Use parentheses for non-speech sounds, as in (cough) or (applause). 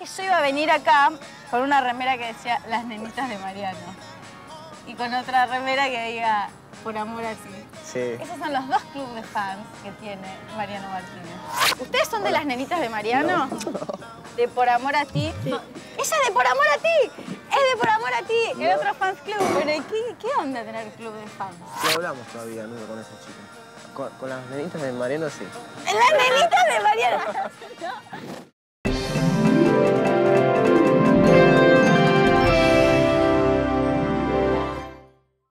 que yo iba a venir acá con una remera que decía Las nenitas de Mariano. Y con otra remera que diga Por amor a ti. Sí. Esos son los dos clubes de fans que tiene Mariano Martínez. ¿Ustedes son de las nenitas de Mariano? De Por Amor a Ti. Ella es de Por Amor a Ti. Es de Por Amor a Ti. El otro fans club. Pero ¿qué, qué onda tener club de fans? No hablamos todavía nunca con esa chica. Con, con las nenitas de Mariano sí. ¡Las nenitas de Mariano! (laughs)